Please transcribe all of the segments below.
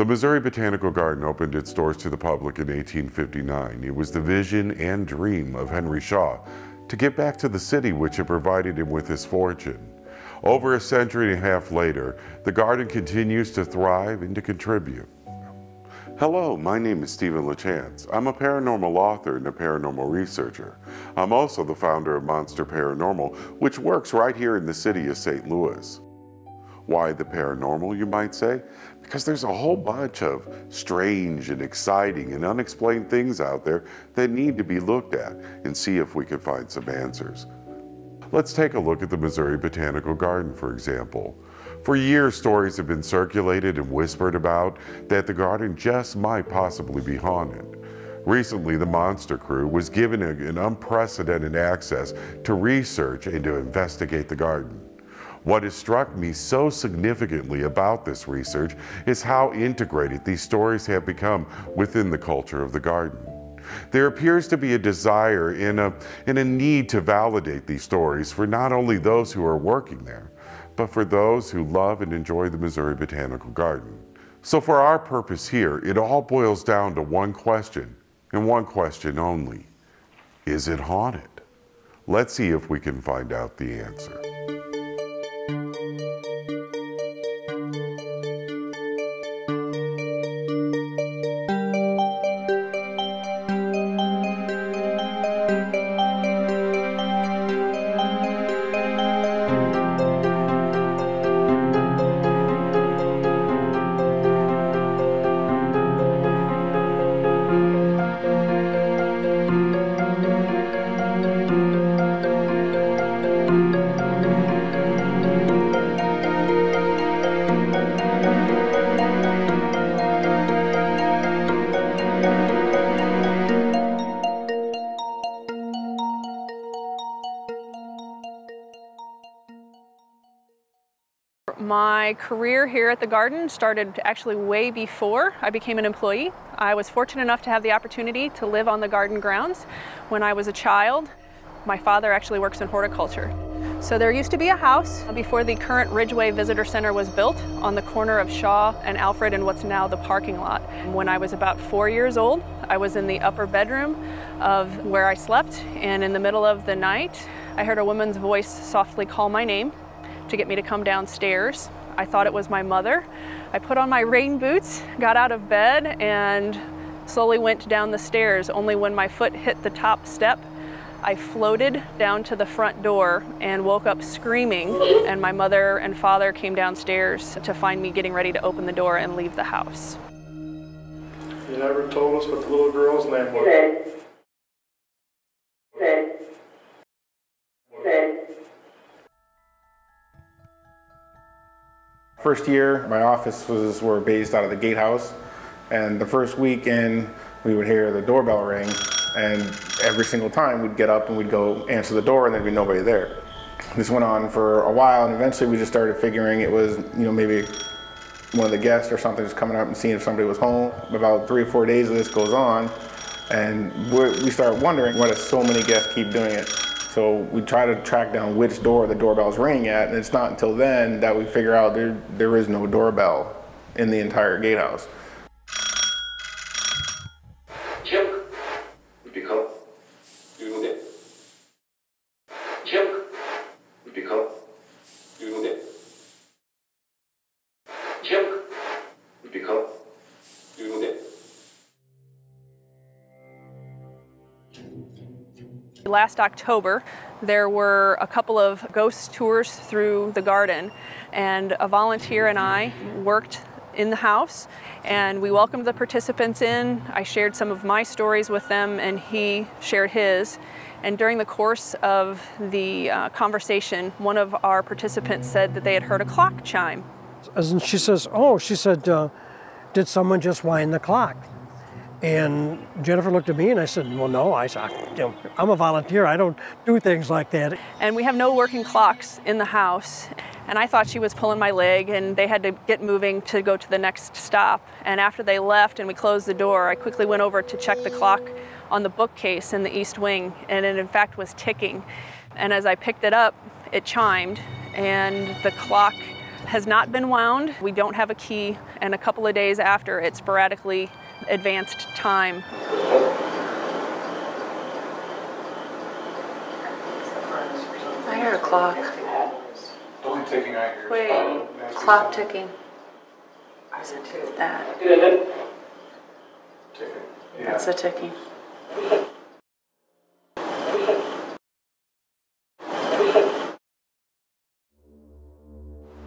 The Missouri Botanical Garden opened its doors to the public in 1859. It was the vision and dream of Henry Shaw to give back to the city which had provided him with his fortune. Over a century and a half later, the garden continues to thrive and to contribute. Hello, my name is Steven LaChance. I'm a paranormal author and a paranormal researcher. I'm also the founder of Monster Paranormal, which works right here in the city of St. Louis. Why the paranormal, you might say? Because there's a whole bunch of strange and exciting and unexplained things out there that need to be looked at and see if we can find some answers. Let's take a look at the Missouri Botanical Garden, for example. For years, stories have been circulated and whispered about that the garden just might possibly be haunted. Recently, the Monster Crew was given an unprecedented access to research and to investigate the garden. What has struck me so significantly about this research is how integrated these stories have become within the culture of the garden. There appears to be a desire and a, and a need to validate these stories for not only those who are working there, but for those who love and enjoy the Missouri Botanical Garden. So, for our purpose here, it all boils down to one question, and one question only Is it haunted? Let's see if we can find out the answer. My career here at the garden started actually way before I became an employee. I was fortunate enough to have the opportunity to live on the garden grounds when I was a child. My father actually works in horticulture. So there used to be a house before the current Ridgeway Visitor Center was built on the corner of Shaw and Alfred in what's now the parking lot. When I was about four years old, I was in the upper bedroom of where I slept and in the middle of the night, I heard a woman's voice softly call my name to get me to come downstairs. I thought it was my mother. I put on my rain boots, got out of bed, and slowly went down the stairs. Only when my foot hit the top step, I floated down to the front door and woke up screaming. And my mother and father came downstairs to find me getting ready to open the door and leave the house. You never told us what the little girl's name was. First year, my offices were based out of the gatehouse, and the first weekend we would hear the doorbell ring, and every single time we'd get up and we'd go answer the door, and there'd be nobody there. This went on for a while, and eventually we just started figuring it was, you know, maybe one of the guests or something just coming up and seeing if somebody was home. About three or four days of this goes on, and we start wondering why does so many guests keep doing it. So we try to track down which door the doorbell's ringing at, and it's not until then that we figure out there there is no doorbell in the entire gatehouse. Last October, there were a couple of ghost tours through the garden, and a volunteer and I worked in the house and we welcomed the participants in. I shared some of my stories with them, and he shared his. And during the course of the uh, conversation, one of our participants said that they had heard a clock chime. And she says, Oh, she said, uh, Did someone just wind the clock? And Jennifer looked at me and I said, Well, no. I said, I'm a volunteer. I don't do things like that. And we have no working clocks in the house. And I thought she was pulling my leg, and they had to get moving to go to the next stop. And after they left and we closed the door, I quickly went over to check the clock on the bookcase in the east wing, and it in fact was ticking. And as I picked it up, it chimed, and the clock has not been wound. We don't have a key, and a couple of days after, it sporadically advanced time. I hear a clock. Only taking I hear. Wait, um, clock ticking. Is it that? That's the ticking.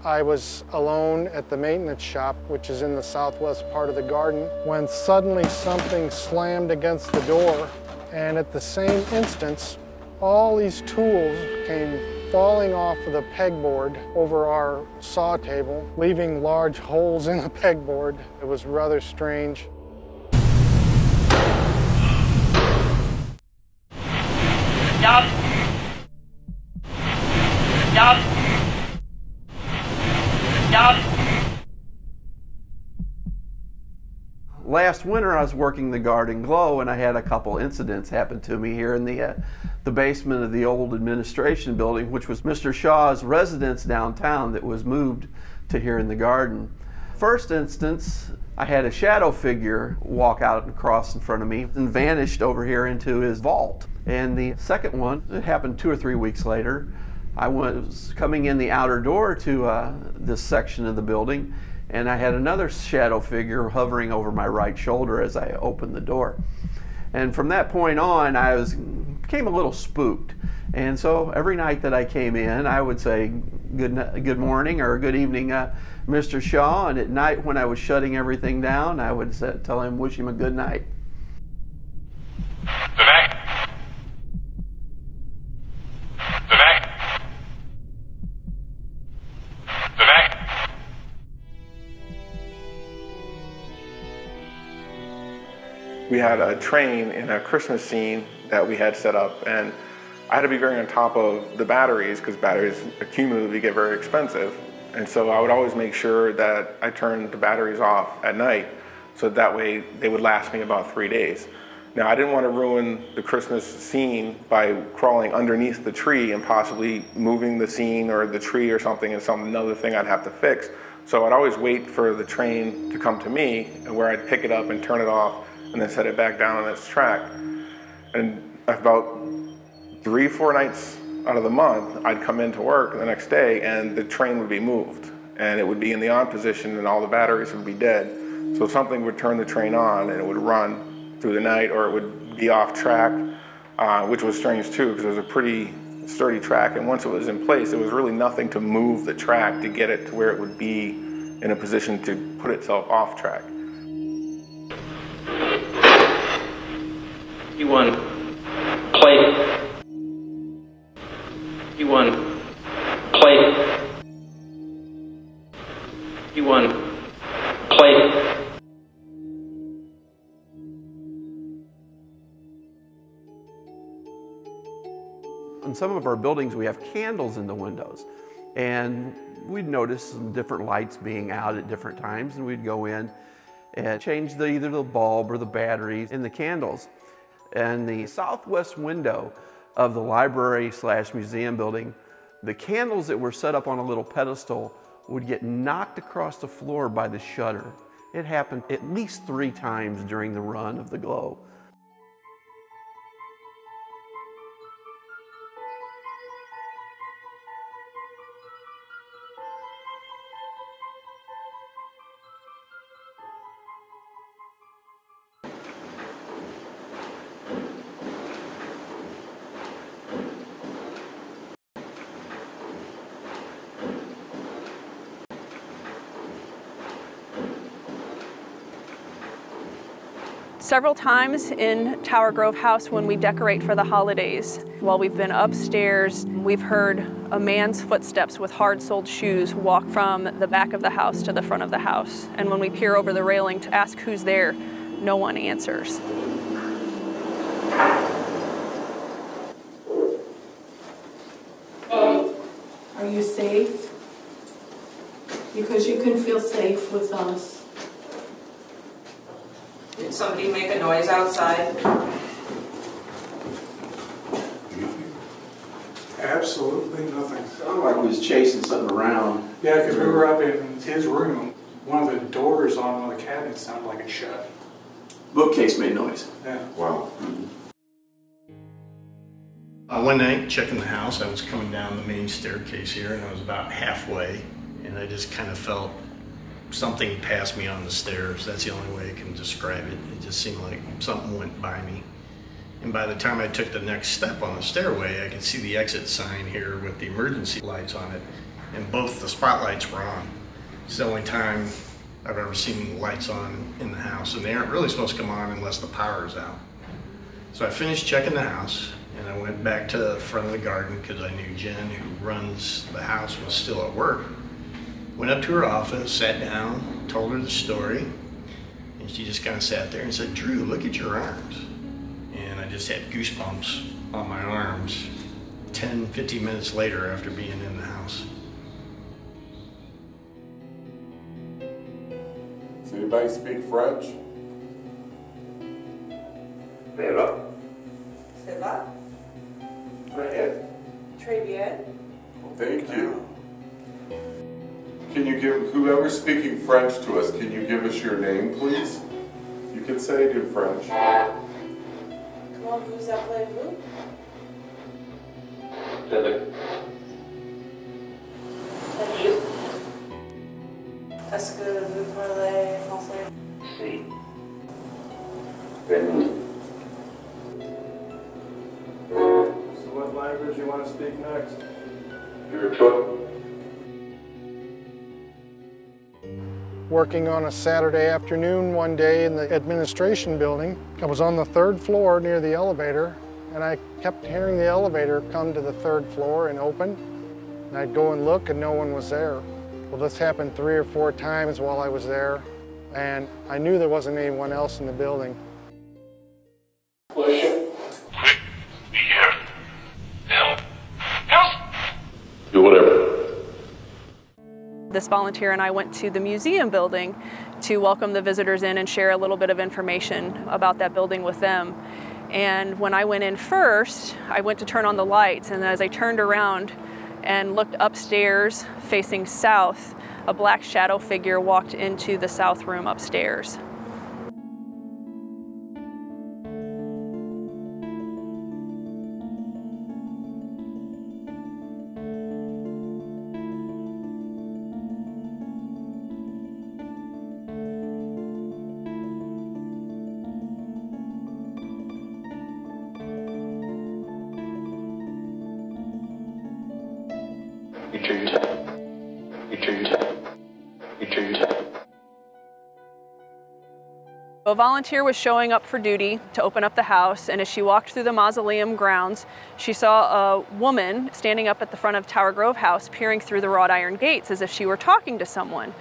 I was alone at the maintenance shop, which is in the southwest part of the garden, when suddenly something slammed against the door. And at the same instance, all these tools came falling off of the pegboard over our saw table, leaving large holes in the pegboard. It was rather strange. Last winter, I was working the Garden Glow, and I had a couple incidents happen to me here in the uh, the basement of the old administration building, which was Mr. Shaw's residence downtown that was moved to here in the garden. First instance, I had a shadow figure walk out and cross in front of me and vanished over here into his vault. And the second one, it happened two or three weeks later. I was coming in the outer door to uh, this section of the building, and I had another shadow figure hovering over my right shoulder as I opened the door. And from that point on, I was became a little spooked. And so every night that I came in, I would say good good morning or good evening, uh, Mr. Shaw. And at night, when I was shutting everything down, I would say, tell him, wish him a good night. We had a train in a Christmas scene that we had set up, and I had to be very on top of the batteries because batteries accumulatively get very expensive. And so I would always make sure that I turned the batteries off at night so that way they would last me about three days. Now, I didn't want to ruin the Christmas scene by crawling underneath the tree and possibly moving the scene or the tree or something and some another thing I'd have to fix. So I'd always wait for the train to come to me and where I'd pick it up and turn it off and then set it back down on its track. And about three, four nights out of the month, I'd come into work the next day and the train would be moved and it would be in the on position and all the batteries would be dead. So something would turn the train on and it would run through the night or it would be off track, uh, which was strange too because it was a pretty sturdy track and once it was in place, there was really nothing to move the track to get it to where it would be in a position to put itself off track. You won. Play. You won. Play. You won. Play. In some of our buildings, we have candles in the windows. And we'd notice some different lights being out at different times, and we'd go in and change the, either the bulb or the batteries in the candles. And the southwest window of the library slash museum building, the candles that were set up on a little pedestal would get knocked across the floor by the shutter. It happened at least three times during the run of the glow. Several times in Tower Grove House when we decorate for the holidays, while we've been upstairs, we've heard a man's footsteps with hard soled shoes walk from the back of the house to the front of the house. And when we peer over the railing to ask who's there, no one answers. Are you safe? Because you can feel safe with us. Did somebody make a noise outside? Absolutely nothing. Sounded like we was chasing something around. Yeah, because we were up in his room. One of the doors on one of the cabinets sounded like it shut. Bookcase made noise. Yeah. Wow. Uh, one night, checking the house, I was coming down the main staircase here, and I was about halfway, and I just kind of felt something passed me on the stairs. That's the only way I can describe it. It just seemed like something went by me. And by the time I took the next step on the stairway, I could see the exit sign here with the emergency lights on it, and both the spotlights were on. It's the only time I've ever seen the lights on in the house, and they aren't really supposed to come on unless the power is out. So I finished checking the house, and I went back to the front of the garden because I knew Jen, who runs the house, was still at work. Went up to her office, sat down, told her the story, and she just kind of sat there and said, Drew, look at your arms. And I just had goosebumps on my arms 10, 15 minutes later after being in the house. Does anybody speak French? Vera. Ça va? Go ahead. Très bien. Thank you. Can you give, whoever's speaking French to us, can you give us your name, please? You can say it in French. Comment vous appelez-vous? Salut. Est-ce que vous parlez français? Si. So what language you want to speak next? Your choice. Working on a Saturday afternoon one day in the administration building. I was on the third floor near the elevator and I kept hearing the elevator come to the third floor and open. And I'd go and look and no one was there. Well, this happened three or four times while I was there and I knew there wasn't anyone else in the building. This volunteer and I went to the museum building to welcome the visitors in and share a little bit of information about that building with them. And when I went in first, I went to turn on the lights, and as I turned around and looked upstairs facing south, a black shadow figure walked into the south room upstairs. A volunteer was showing up for duty to open up the house, and as she walked through the mausoleum grounds, she saw a woman standing up at the front of Tower Grove House, peering through the wrought iron gates as if she were talking to someone.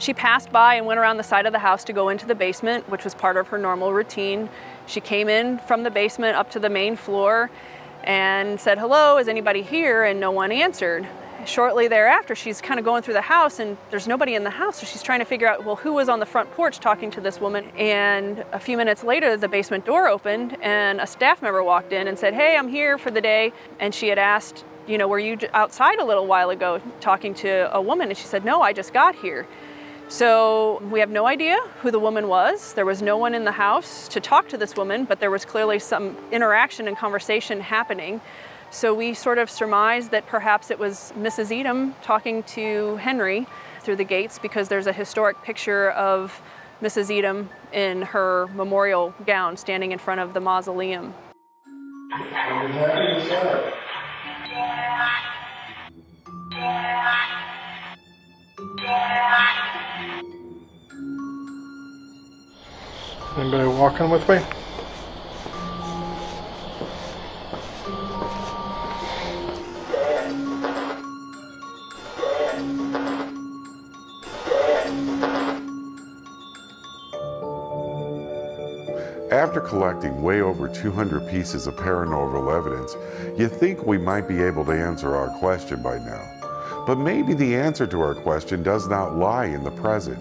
She passed by and went around the side of the house to go into the basement, which was part of her normal routine. She came in from the basement up to the main floor and said, Hello, is anybody here? And no one answered. Shortly thereafter, she's kind of going through the house and there's nobody in the house. So she's trying to figure out, well, who was on the front porch talking to this woman? And a few minutes later, the basement door opened and a staff member walked in and said, Hey, I'm here for the day. And she had asked, You know, were you outside a little while ago talking to a woman? And she said, No, I just got here. So we have no idea who the woman was. There was no one in the house to talk to this woman, but there was clearly some interaction and conversation happening. So we sort of surmised that perhaps it was Mrs. Edom talking to Henry through the gates because there's a historic picture of Mrs. Edom in her memorial gown standing in front of the mausoleum. Anybody walking with me? After collecting way over 200 pieces of paranormal evidence, you think we might be able to answer our question by now. But maybe the answer to our question does not lie in the present.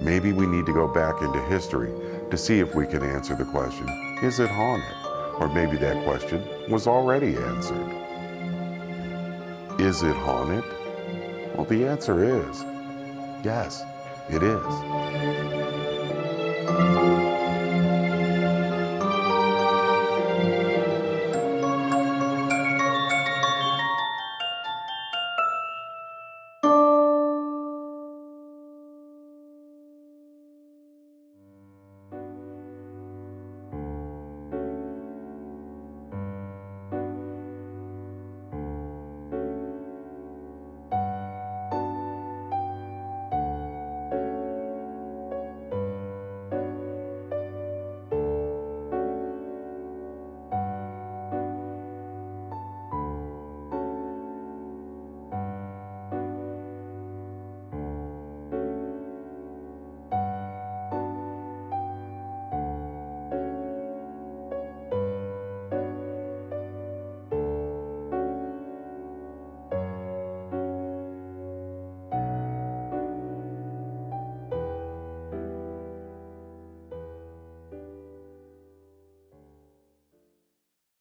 Maybe we need to go back into history to see if we can answer the question is it haunted? Or maybe that question was already answered. Is it haunted? Well, the answer is yes, it is.